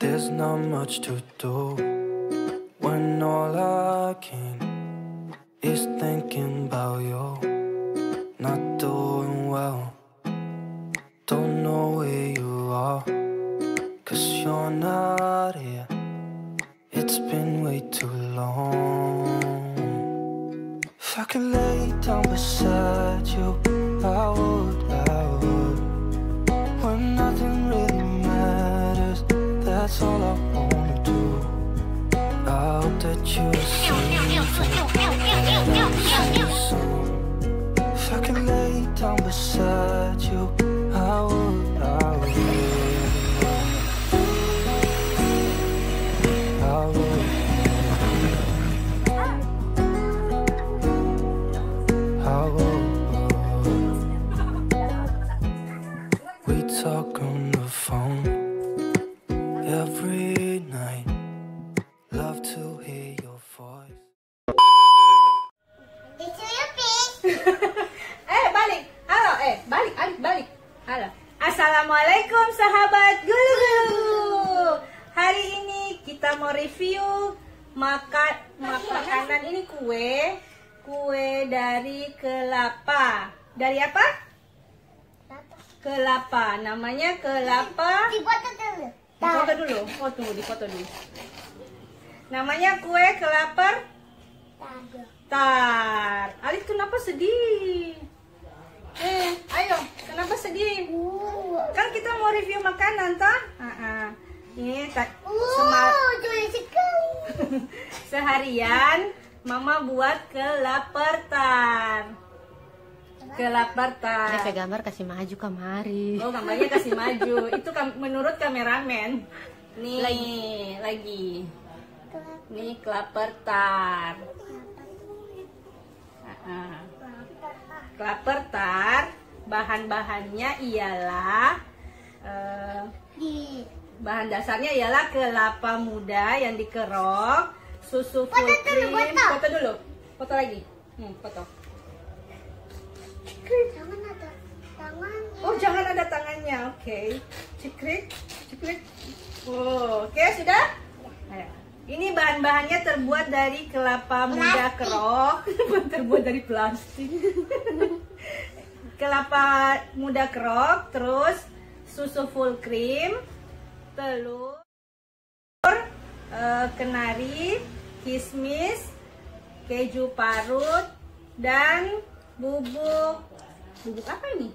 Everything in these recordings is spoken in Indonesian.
There's not much to do when all I can is thinking that you. If I can lay down beside you, I would, Love to hear your voice. Itu Yupi. eh balik. Halo eh balik balik balik. Halo. Assalamualaikum sahabat gulu gulu hari ini kita mau review makan mak- makanan ini kue kue dari kelapa. Dari apa? Kelapa. Namanya kelapa. Difoto dulu. foto dulu. Oh tunggu di foto dulu namanya kue kelapa Tahu. tar Alif kenapa sedih eh ayo kenapa sedih Uh. kan kita mau review makanan toh Ah, ah. ini tak semal Uh, tulis sekali. seharian mama buat kelapertan kelapertan Ada gambar kasih maju kemari. oh gambarnya kasih maju itu menurut kameramen nih lagi nih kelapertan Ah, ah. Kelapertar bahan-bahannya ialah eh, bahan dasarnya ialah kelapa muda yang dikerok, susu full Foto dulu, cream. foto. Dulu. Foto lagi. Hmm, foto. Jangan ada tangannya. Oh, jangan ada tangannya. Oke. Cikrik, cikrik. Oh, oke sudah? Bahan-bahannya terbuat dari kelapa muda kerok, terbuat dari plastik. kelapa muda kerok, terus susu full cream, telur, eh, kenari, kismis, keju parut, dan bubuk bubuk apa ini?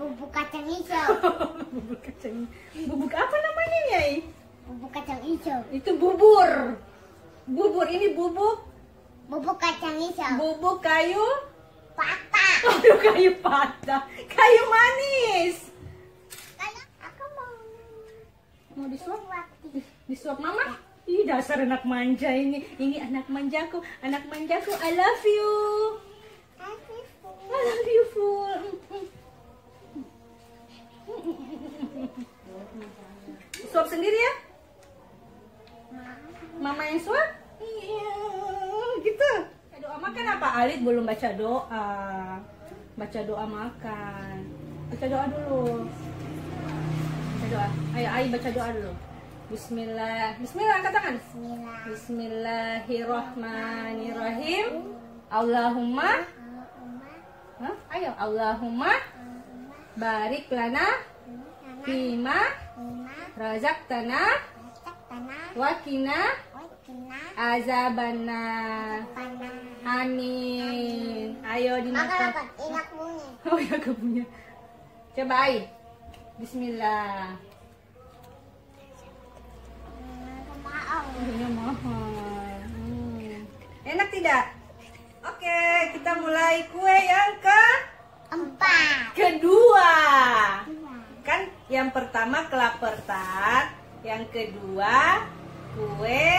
Bubuk kacang hijau. bubuk kacang. Bubuk apa namanya Nyai? Bubuk kacang hijau. Itu bubur. Bubur ini bubuk Bubuk kacang hijau. bubuk kayu. Patah. Aduh kayu patah. Kayu manis. Kayak aku mau Mau disuap? Disuap mama? Ih dasar anak manja ini. Ini anak manjaku. Anak manjaku. I love you. I love you full. Suap sendiri ya? Apa? Alit belum baca doa. Baca doa makan. Baca doa dulu. Baca doa. Ayo, ayo baca doa dulu. Bismillah. Bismillah katakan. Bismillah. Bismillahirrahmanirrahim. Allahumma. Hah? Ayo, Allahumma barik lana fima razaqtana Tanah. wakina Wakina. azabana. Amin. Ayo Makan dimakan. apa? Enak bunyi. Oh ya punya. Coba ai. Bismillah. Mahal. Hmm. Enak tidak? Oke, kita mulai kue yang ke Empat. kedua. Kan yang pertama kelapa tart, yang kedua kue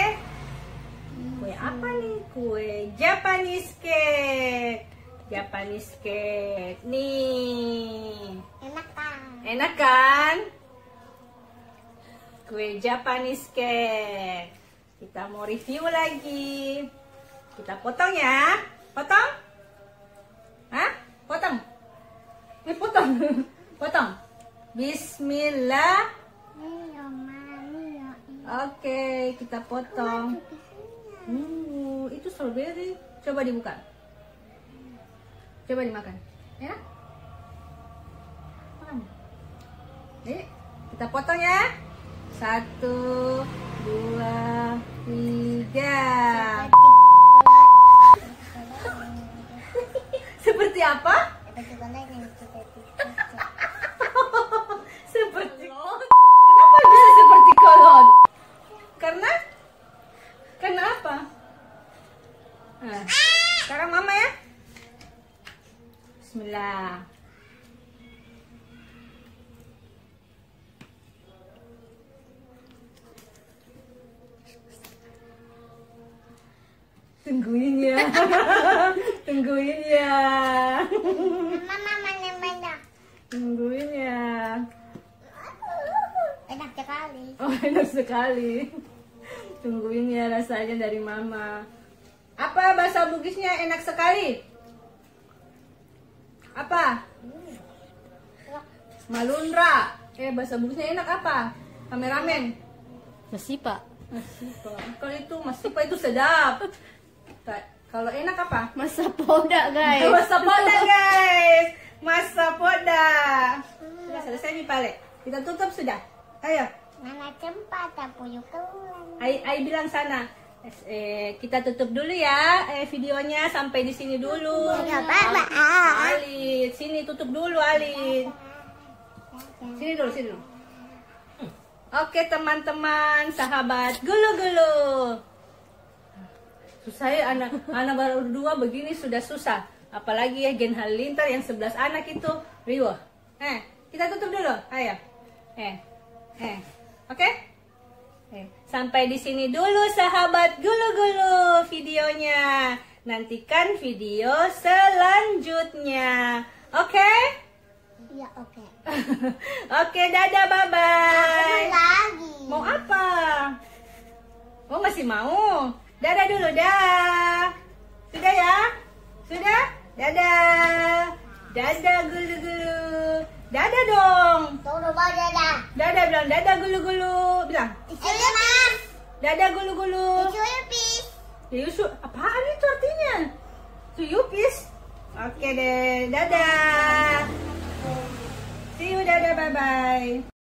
kue apa nih? Kue Japanese cake. Japanese cake. Nih. Enak kan? Enak kan? Kue Japanese cake. Kita mau review lagi. Kita potong ya. Potong? Hah? Potong? Eh, potong. potong. Bismillah. Mami. Oke, kita potong. Uh, itu strawberry. Coba dibuka. Coba dimakan. Ya. Makan. Nih, kita potong ya. Satu, dua, tiga. Seperti apa? seperti kenapa bisa seperti kolon karena karena apa nah, sekarang mama ya Bismillah tungguin ya tungguin ya Mama mana mana? tungguin ya Enak sekali. Oh enak sekali. Tungguin ya rasanya dari mama. Apa bahasa Bugisnya enak sekali? Apa? Malundra. Eh bahasa Bugisnya enak apa? Kameramen. Masih pak. Masipa. Kalau itu masipa itu sedap. Kalau enak apa? Masa poda guys. Masa poda guys. Masa poda. Sudah selesai nih Pale. Kita tutup sudah. Ayo. Mana tempat aku yuk keluar. Ai, Ai bilang sana. Eh, kita tutup dulu ya eh, videonya sampai di sini dulu. Apa-apa. Alin, sini tutup dulu Alin. Sini dulu, sini dulu. Oke teman-teman, sahabat gulu-gulu. Susah ya anak anak baru dua begini sudah susah. Apalagi ya Gen Halilintar yang 11 anak itu riuh. Eh, kita tutup dulu. Ayo. Eh. Eh. Oke? Eh, Sampai di sini dulu sahabat gulu-gulu videonya. Nantikan video selanjutnya. Oke? Ya oke. Oke, dadah bye-bye. Lagi. Mau apa? Oh, masih mau? Dadah dulu, dah. Sudah ya? Sudah? Dadah. Dadah gulu-gulu. Dadah dong. Tunggu dadah. Dadah bilang dadah gulu-gulu. Bilang. Isu mas. Dadah gulu-gulu. Isu pis. Yusuf, apaan itu artinya? Tuyupis. Oke deh, dadah. See you, dadah, bye-bye.